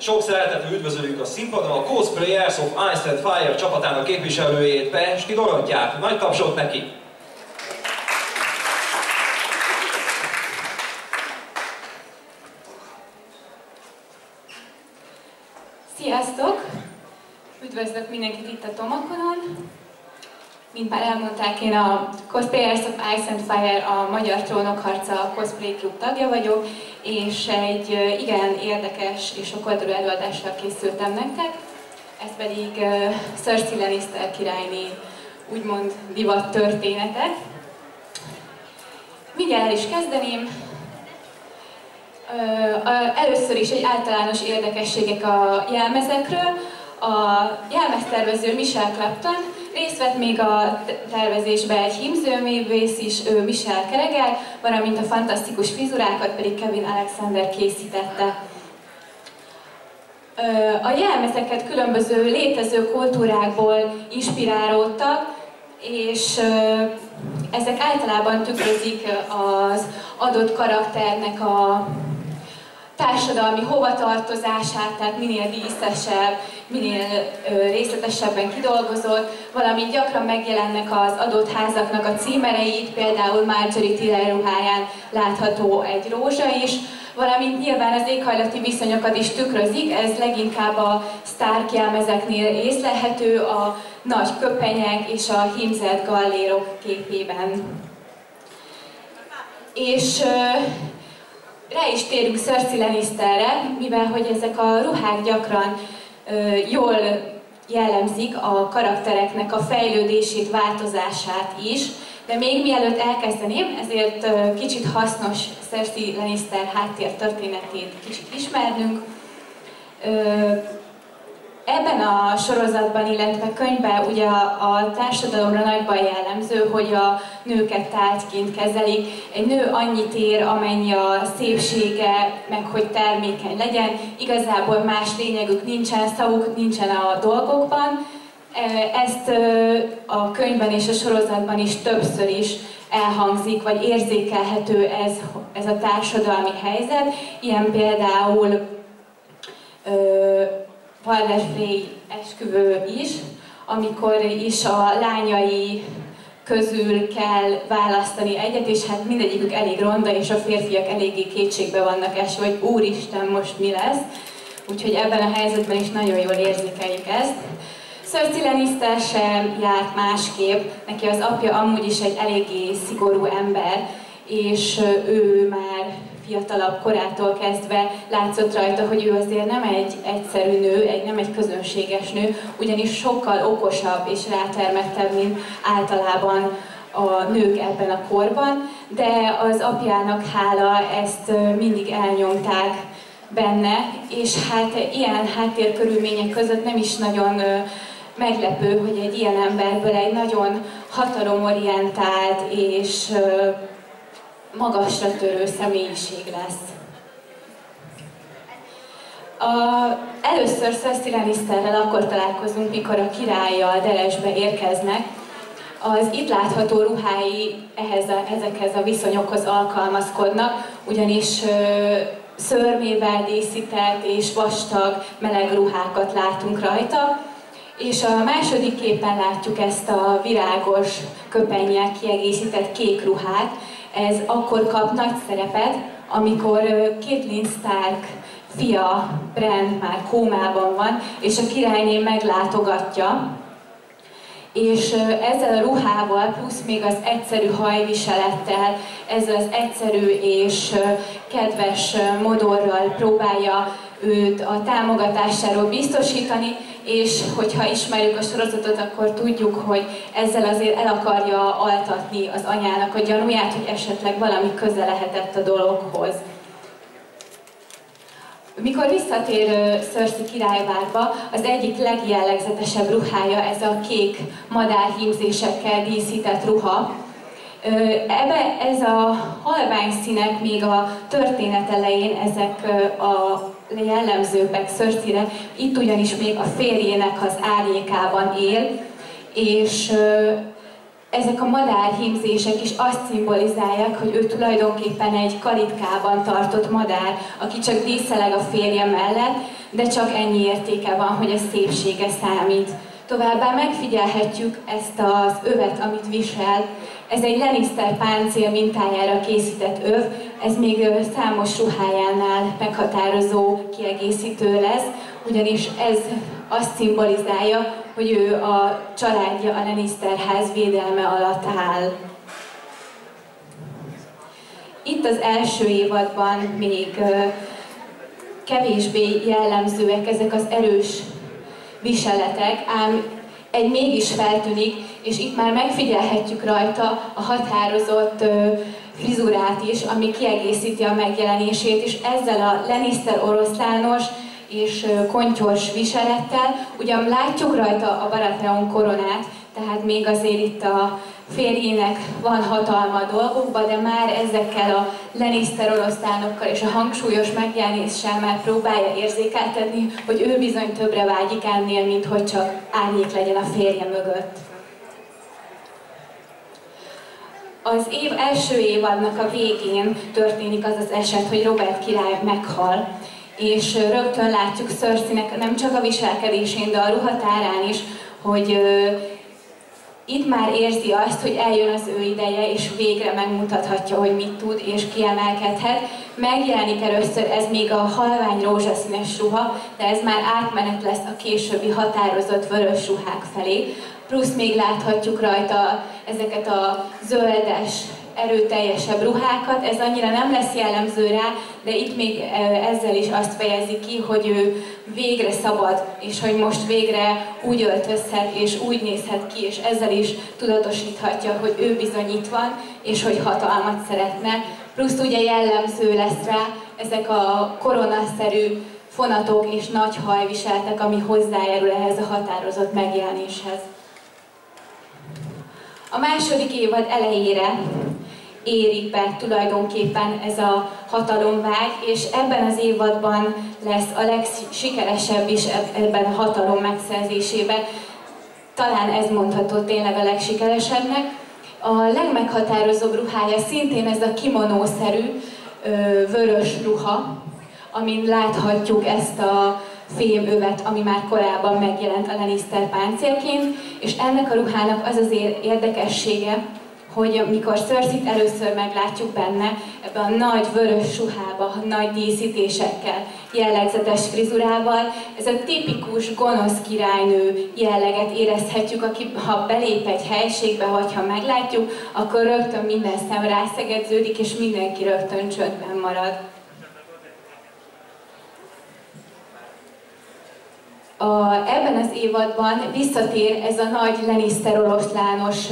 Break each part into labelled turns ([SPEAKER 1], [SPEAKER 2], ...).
[SPEAKER 1] Sok szeretettel üdvözöljük a színpadon a Cosplayers of Ice and Fire csapatának képviselőjét, Pesti Dorottját. Nagy tapsot neki!
[SPEAKER 2] Sziasztok! Üdvözlök mindenkit itt a Tomakonon. Mint már elmondták, én a Cosplayers of Ice and Fire, a Magyar Trónok Harca Cosplay Club tagja vagyok, és egy igen érdekes és sokoldalú előadással készültem nektek. Ez pedig uh, Cersei Lannister királyné úgymond divat története. Mindjárt el is kezdeném. Uh, először is egy általános érdekességek a jelmezekről. A jelmeztervező Michel Clapton Részt vett még a tervezésbe egy hímzőművész is, ő Michel Keregel, valamint a fantasztikus fizurákat pedig Kevin Alexander készítette. A jelmezeket különböző létező kultúrákból inspirálódtak, és ezek általában tükrözik az adott karakternek a társadalmi hovatartozását, tehát minél díszesebb, minél részletesebben kidolgozott, valamint gyakran megjelennek az adott házaknak a címereit, például Marjorie Tiller ruháján látható egy rózsa is, valamint nyilván az éghajlati viszonyokat is tükrözik, ez leginkább a Stark jelmezeknél észlelhető a nagy köpenyek és a hímzett gallérok képében. És rá is térünk Cersei Lannisterre, mivel hogy ezek a ruhák gyakran ö, jól jellemzik a karaktereknek a fejlődését, változását is, de még mielőtt elkezdeném, ezért ö, kicsit hasznos Cersei Lannister háttér történetét kicsit ismernünk. Ö, Ebben a sorozatban, illetve könyvben ugye a, a társadalomra nagyban jellemző, hogy a nőket tárgyként kezelik. Egy nő annyit ér, amennyi a szépsége, meg hogy termékeny legyen. Igazából más lényegük nincsen, szavuk nincsen a dolgokban. Ezt a könyvben és a sorozatban is többször is elhangzik, vagy érzékelhető ez, ez a társadalmi helyzet. Ilyen például Frey esküvő is, amikor is a lányai közül kell választani egyet, és hát mindegyikük elég ronda, és a férfiak eléggé kétségbe vannak esve, hogy úristen, most mi lesz. Úgyhogy ebben a helyzetben is nagyon jól érzékeljük ezt. Cersei Lannister sem járt másképp, neki az apja amúgy is egy eléggé szigorú ember, és ő már fiatalabb korától kezdve látszott rajta, hogy ő azért nem egy egyszerű nő, egy, nem egy közönséges nő, ugyanis sokkal okosabb és rátermettebb, mint általában a nők ebben a korban, de az apjának hála ezt mindig elnyomták benne, és hát ilyen háttérkörülmények között nem is nagyon meglepő, hogy egy ilyen emberből egy nagyon hatalomorientált és magasra törő személyiség lesz. A, először Cersei Lannisterrel akkor találkozunk, mikor a királlyal Delesbe érkeznek. Az itt látható ruhái ehhez a, ezekhez a viszonyokhoz alkalmazkodnak, ugyanis ö, szörmével díszített és vastag, meleg ruhákat látunk rajta. És a második képen látjuk ezt a virágos köpennyel kiegészített kék ruhát, ez akkor kap nagy szerepet, amikor Caitlin Stark fia Bran már kómában van, és a királyné meglátogatja, és ezzel a ruhával, plusz még az egyszerű hajviselettel, ezzel az egyszerű és kedves modorral próbálja őt a támogatásáról biztosítani, és hogyha ismerjük a sorozatot, akkor tudjuk, hogy ezzel azért el akarja altatni az anyának a gyanúját, hogy esetleg valami köze lehetett a dologhoz. Mikor visszatér Cersei királyvárba, az egyik legjellegzetesebb ruhája ez a kék madárhímzésekkel díszített ruha. Ebbe ez a halvány színek még a történet elején ezek a jellemzőbbek Cersei-re, itt ugyanis még a férjének az árnyékában él, és ezek a madárhímzések is azt szimbolizálják, hogy ő tulajdonképpen egy kalitkában tartott madár, aki csak díszeleg a férje mellett, de csak ennyi értéke van, hogy a szépsége számít. Továbbá megfigyelhetjük ezt az övet, amit visel. Ez egy Lannister páncél mintájára készített öv, ez még számos ruhájánál meghatározó kiegészítő lesz, ugyanis ez azt szimbolizálja, hogy ő a családja a Lannister ház védelme alatt áll. Itt az első évadban még kevésbé jellemzőek ezek az erős viseletek, ám egy mégis feltűnik, és itt már megfigyelhetjük rajta a határozott frizurát is, ami kiegészíti a megjelenését, és ezzel a Lannister oroszlános és kontyos viselettel, ugyan látjuk rajta a Baratheon koronát, tehát még azért itt a férjének van hatalma a dolgokba, de már ezekkel a Lannister oroszlánokkal és a hangsúlyos megjelenéssel már próbálja érzékeltetni, hogy ő bizony többre vágyik ennél, mint hogy csak árnyék legyen a férje mögött. Az év első évadnak a végén történik az az eset, hogy Robert király meghal, és rögtön látjuk cersei nem csak a viselkedésén, de a ruhatárán is, hogy itt már érzi azt, hogy eljön az ő ideje, és végre megmutathatja, hogy mit tud, és kiemelkedhet. Megjelenik először ez még a halvány rózsaszínes ruha, de ez már átmenet lesz a későbbi határozott vörös ruhák felé. Plusz még láthatjuk rajta ezeket a zöldes, erőteljesebb ruhákat, ez annyira nem lesz jellemző rá, de itt még ezzel is azt fejezi ki, hogy ő végre szabad, és hogy most végre úgy öltözhet, és úgy nézhet ki, és ezzel is tudatosíthatja, hogy ő bizony itt van, és hogy hatalmat szeretne. Plusz ugye jellemző lesz rá ezek a koronaszerű fonatok és nagy hajviseltek, ami hozzájárul ehhez a határozott megjelenéshez. A második évad elejére érik be tulajdonképpen ez a hatalomvágy, és ebben az évadban lesz a legsikeresebb is ebben a hatalom megszerzésében. Talán ez mondható tényleg a legsikeresebbnek. A legmeghatározóbb ruhája szintén ez a kimonószerű vörös ruha, amin láthatjuk ezt a fémövet, ami már korábban megjelent a Lannister páncélként, és ennek a ruhának az az érdekessége, hogy mikor cersei először meglátjuk benne, ebben a nagy vörös ruhába, nagy díszítésekkel, jellegzetes frizurával, ez a tipikus gonosz királynő jelleget érezhetjük, aki ha belép egy helységbe, vagy ha meglátjuk, akkor rögtön minden szem rászegedződik, és mindenki rögtön csöndben marad. A, ebben az évadban visszatér ez a nagy Lannister oroszlános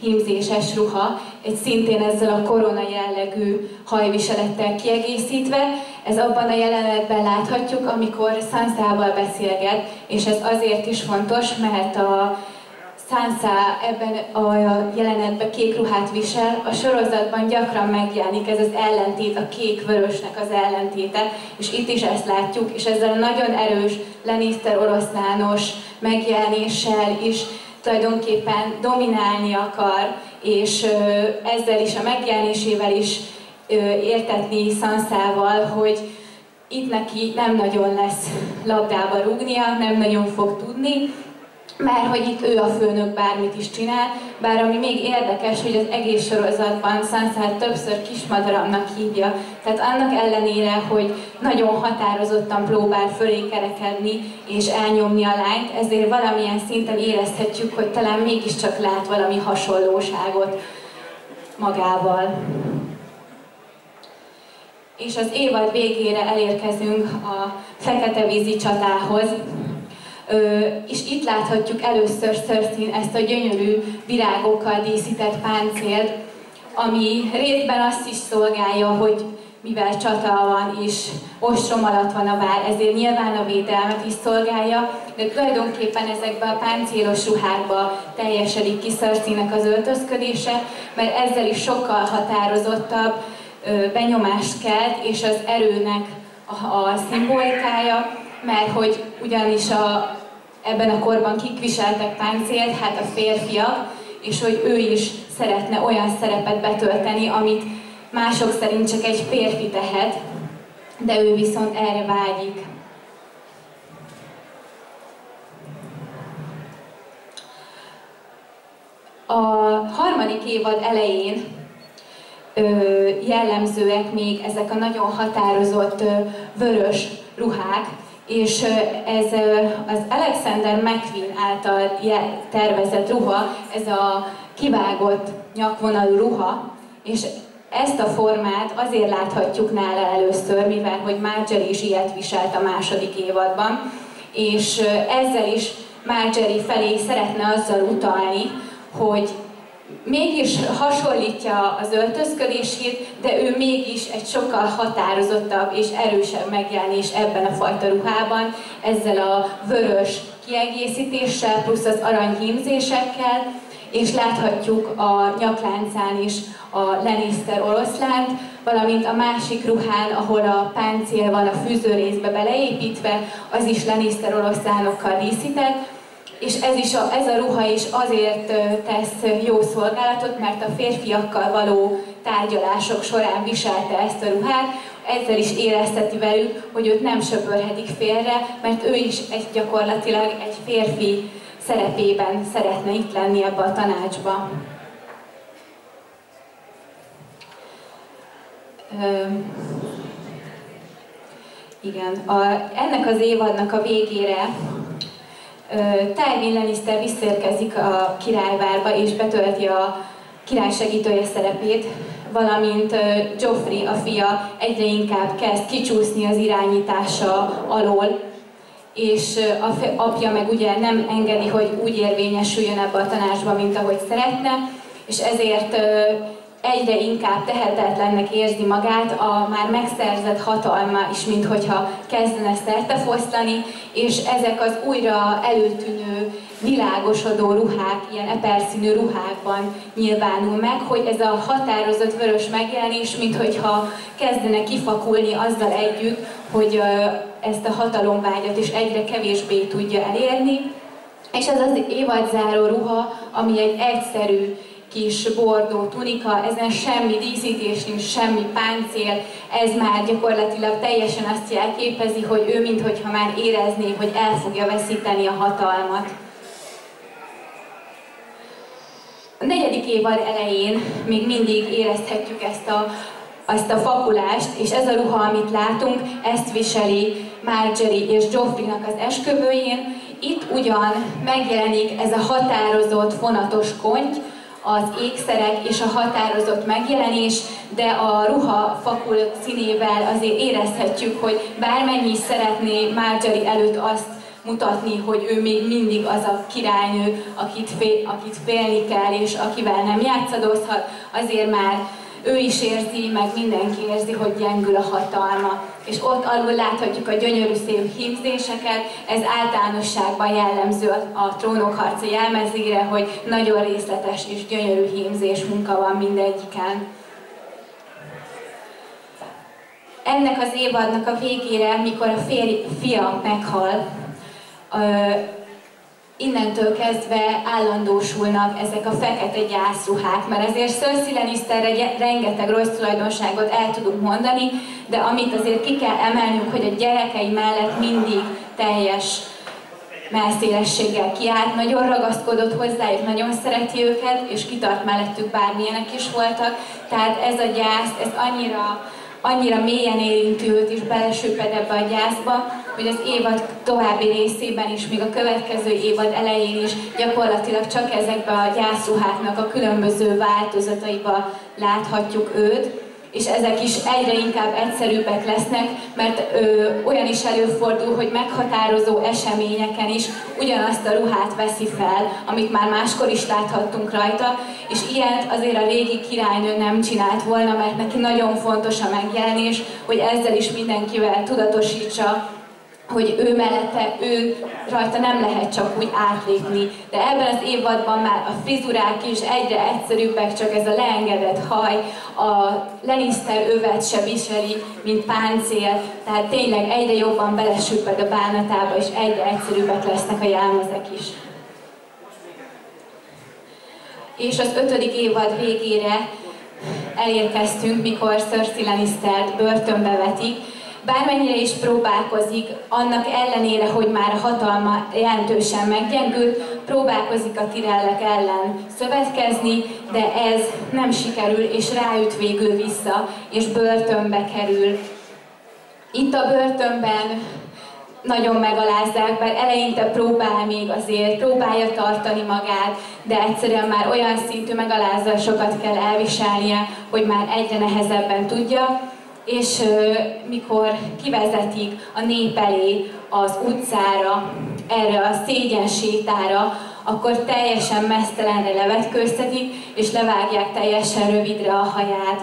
[SPEAKER 2] hímzéses ruha, egy szintén ezzel a korona jellegű hajviselettel kiegészítve. Ez abban a jelenetben láthatjuk, amikor Sansával beszélget, és ez azért is fontos, mert a Sansa ebben a jelenetben kék ruhát visel, a sorozatban gyakran megjelenik ez az ellentét, a kék-vörösnek az ellentéte, és itt is ezt látjuk, és ezzel a nagyon erős Lannister oroszlános megjelenéssel is tulajdonképpen dominálni akar, és ezzel is a megjelenésével is értetni Sanszával, hogy itt neki nem nagyon lesz labdába rúgnia, nem nagyon fog tudni, mert hogy itt ő a főnök bármit is csinál, bár ami még érdekes, hogy az egész sorozatban Sansát többször kismadaramnak hívja, tehát annak ellenére, hogy nagyon határozottan próbál fölé kerekedni és elnyomni a lányt, ezért valamilyen szinten érezhetjük, hogy talán mégiscsak lát valami hasonlóságot magával. És az évad végére elérkezünk a fekete vízi csatához, és itt láthatjuk először Cersei ezt a gyönyörű virágokkal díszített páncélt, ami részben azt is szolgálja, hogy mivel csata van és ostrom alatt van a vár, ezért nyilván a védelmet is szolgálja, de tulajdonképpen ezekben a páncélos ruhákba teljesedik ki cersei az öltözködése, mert ezzel is sokkal határozottabb benyomást kelt, és az erőnek a, a szimbolikája, mert hogy ugyanis a, ebben a korban kik viseltek páncélt, hát a férfiak, és hogy ő is szeretne olyan szerepet betölteni, amit mások szerint csak egy férfi tehet, de ő viszont erre vágyik. A harmadik évad elején jellemzőek még ezek a nagyon határozott vörös ruhák, és ez az Alexander McQueen által tervezett ruha, ez a kivágott nyakvonalú ruha, és ezt a formát azért láthatjuk nála először, mivel hogy Marjorie is ilyet viselt a második évadban, és ezzel is Marjorie felé szeretne azzal utalni, hogy mégis hasonlítja az öltözködését, de ő mégis egy sokkal határozottabb és erősebb megjelenés ebben a fajta ruhában, ezzel a vörös kiegészítéssel, plusz az arany hímzésekkel, és láthatjuk a nyakláncán is a Lannister oroszlánt, valamint a másik ruhán, ahol a páncél van a fűzőrészbe beleépítve, az is Lannister oroszlánokkal díszített, és ez, is a, ez a ruha is azért tesz jó szolgálatot, mert a férfiakkal való tárgyalások során viselte ezt a ruhát, ezzel is érezteti velük, hogy őt nem söpörhetik félre, mert ő is egy gyakorlatilag egy férfi szerepében szeretne itt lenni ebbe a tanácsba. igen, a, ennek az évadnak a végére Tywin Lannister visszérkezik a királyvárba és betölti a király segítője szerepét, valamint Joffrey, a fia egyre inkább kezd kicsúszni az irányítása alól, és a apja meg ugye nem engedi, hogy úgy érvényesüljön ebbe a tanácsba, mint ahogy szeretne, és ezért egyre inkább tehetetlennek érzi magát, a már megszerzett hatalma is, mint hogyha kezdene szertefoszlani, és ezek az újra előtűnő, világosodó ruhák, ilyen eperszínű ruhákban nyilvánul meg, hogy ez a határozott vörös megjelenés, mint hogyha kezdene kifakulni azzal együtt, hogy ezt a hatalomvágyat is egyre kevésbé tudja elérni. És ez az évadzáró ruha, ami egy egyszerű, kis bordó tunika, ezen semmi díszítés nincs, semmi páncél, ez már gyakorlatilag teljesen azt jelképezi, hogy ő mintha már érezné, hogy el fogja veszíteni a hatalmat. A negyedik évad elején még mindig érezhetjük ezt a, ezt a fakulást, és ez a ruha, amit látunk, ezt viseli Marjorie és Joffrey-nak az esküvőjén. Itt ugyan megjelenik ez a határozott, fonatos konty, az ékszerek és a határozott megjelenés, de a ruha fakul színével azért érezhetjük, hogy bármennyi szeretné Marjorie előtt azt mutatni, hogy ő még mindig az a királynő, akit, fél, akit félni kell, és akivel nem játszadozhat, azért már ő is érzi, meg mindenki érzi, hogy gyengül a hatalma. És ott alul láthatjuk a gyönyörű szép hímzéseket, ez általánosságban jellemző a trónok harca jelmezére, hogy nagyon részletes és gyönyörű hímzés munka van mindegyiken. Ennek az évadnak a végére, mikor a férj, fia meghal, innentől kezdve állandósulnak ezek a fekete gyászruhák, mert ezért Cersei Lannisterre rengeteg rossz tulajdonságot el tudunk mondani, de amit azért ki kell emelnünk, hogy a gyerekei mellett mindig teljes melszélességgel kiállt, nagyon ragaszkodott hozzájuk, nagyon szereti őket, és kitart mellettük bármilyenek is voltak, tehát ez a gyász, ez annyira, annyira mélyen érinti őt, és belesőped ebbe a gyászba, hogy az évad további részében is, még a következő évad elején is gyakorlatilag csak ezekbe a gyászruháknak a különböző változataiba láthatjuk őt és ezek is egyre inkább egyszerűbbek lesznek, mert ö, olyan is előfordul, hogy meghatározó eseményeken is ugyanazt a ruhát veszi fel, amit már máskor is láthattunk rajta, és ilyet azért a régi királynő nem csinált volna, mert neki nagyon fontos a megjelenés, hogy ezzel is mindenkivel tudatosítsa hogy ő mellette, ő rajta nem lehet csak úgy átlépni. De ebben az évadban már a frizurák is egyre egyszerűbbek, csak ez a leengedett haj, a Lannister övet se viseli, mint páncél, tehát tényleg egyre jobban belesüpped a bánatába, és egyre egyszerűbbek lesznek a jelmezek is. és az ötödik évad végére elérkeztünk, mikor Cersei Lannister börtönbe vetik, bármennyire is próbálkozik, annak ellenére, hogy már a hatalma jelentősen meggyengült, próbálkozik a tirellek ellen szövetkezni, de ez nem sikerül, és ráüt végül vissza, és börtönbe kerül. Itt a börtönben nagyon megalázzák, bár eleinte próbál még azért, próbálja tartani magát, de egyszerűen már olyan szintű megalázásokat kell elviselnie, hogy már egyre nehezebben tudja, és mikor kivezetik a nép elé az utcára, erre a szégyen sétára, akkor teljesen mesztelenre levetkőztetik, és levágják teljesen rövidre a haját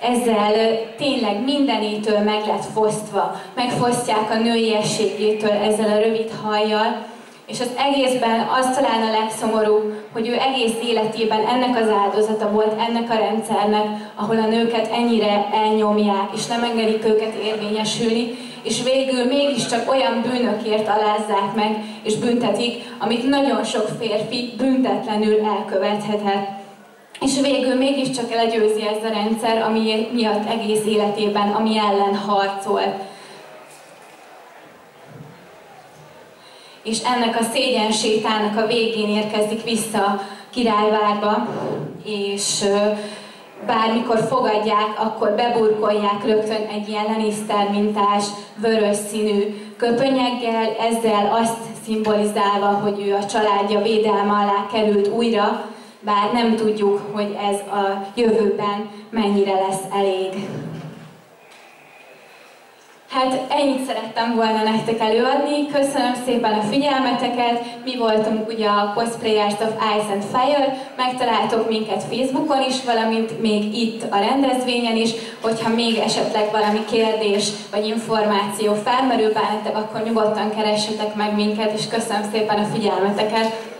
[SPEAKER 2] ezzel tényleg mindenétől meg lett fosztva. Megfosztják a nőiességétől ezzel a rövid hajjal, és az egészben az talán a legszomorúbb, hogy ő egész életében ennek az áldozata volt, ennek a rendszernek, ahol a nőket ennyire elnyomják, és nem engedik őket érvényesülni, és végül mégiscsak olyan bűnökért alázzák meg, és büntetik, amit nagyon sok férfi büntetlenül elkövethetett. És végül mégiscsak legyőzi ez a rendszer, ami miatt egész életében, ami ellen harcolt. És ennek a szégyen sétának a végén érkezik vissza királyvárba, és bármikor fogadják, akkor beburkolják rögtön egy ilyen Lannister mintás, vörös színű köpönyeggel, ezzel azt szimbolizálva, hogy ő a családja védelme alá került újra, bár nem tudjuk, hogy ez a jövőben mennyire lesz elég. Hát ennyit szerettem volna nektek előadni. Köszönöm szépen a figyelmeteket. Mi voltunk ugye a Cosplayers of Ice and Fire. Megtaláltok minket Facebookon is, valamint még itt a rendezvényen is. Hogyha még esetleg valami kérdés vagy információ felmerül bennetek, akkor nyugodtan keressetek meg minket, és köszönöm szépen a figyelmeteket.